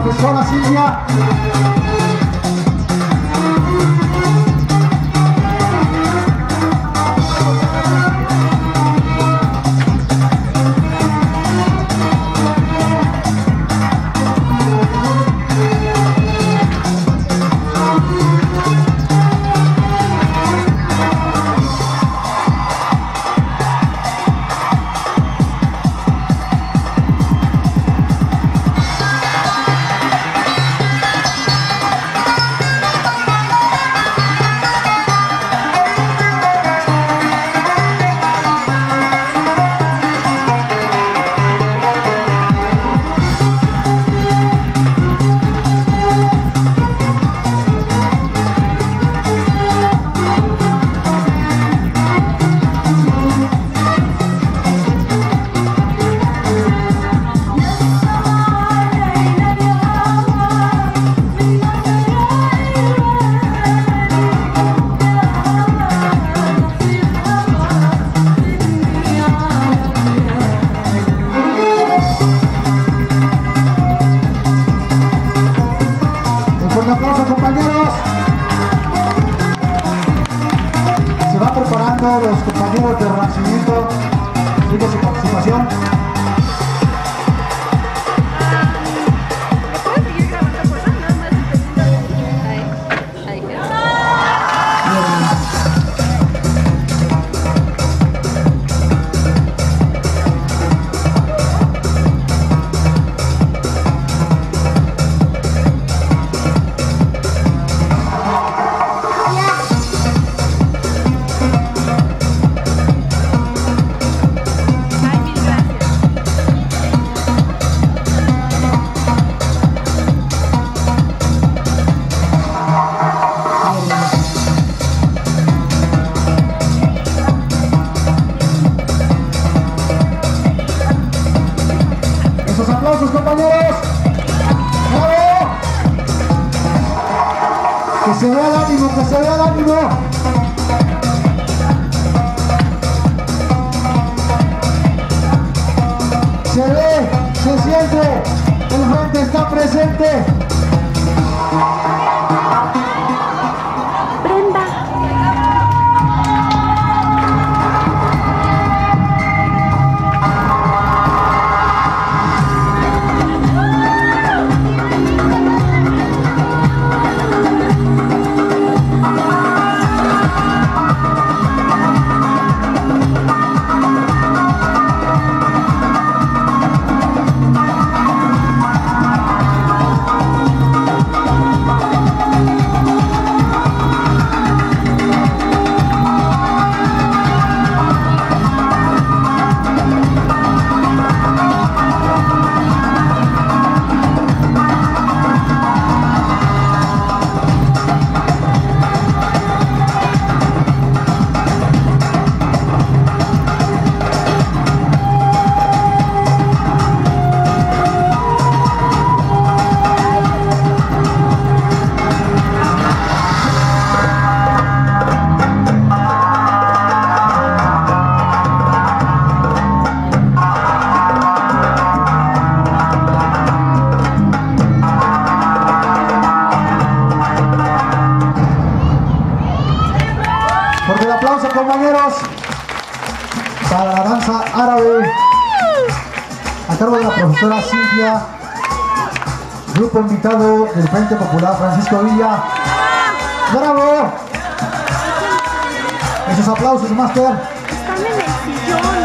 profesora Silvia. Aplauso, compañeros. Se va preparando los compañeros de Renacimiento. Sigue su participación. Aplausos, compañeros. ¡Bravo! Que se vea el ánimo, que se vea el ánimo. Se ve, se siente, el frente está presente. Árabe, a cargo de la profesora Silvia, grupo invitado del Frente Popular Francisco Villa. ¡Bravo! Esos aplausos, Master. Están en el sillón.